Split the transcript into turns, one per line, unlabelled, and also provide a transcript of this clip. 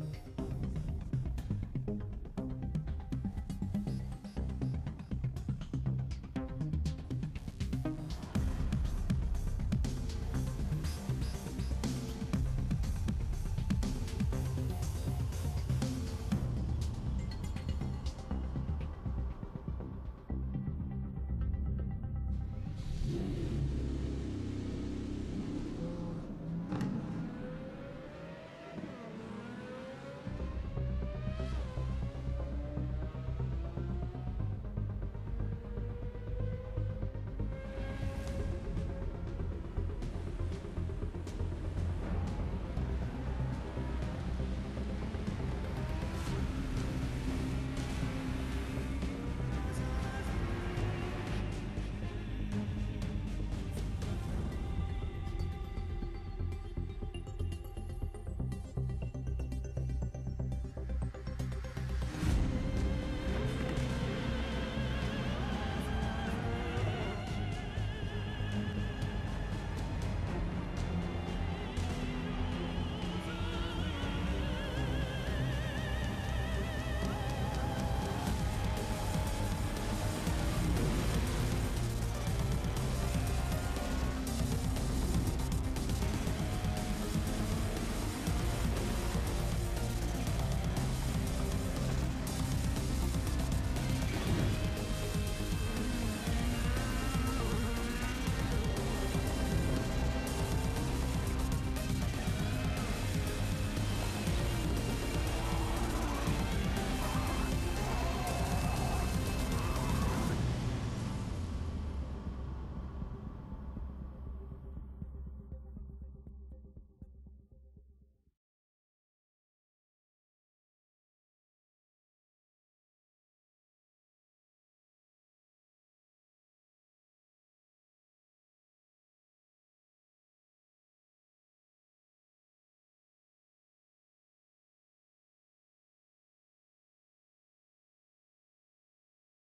Yeah.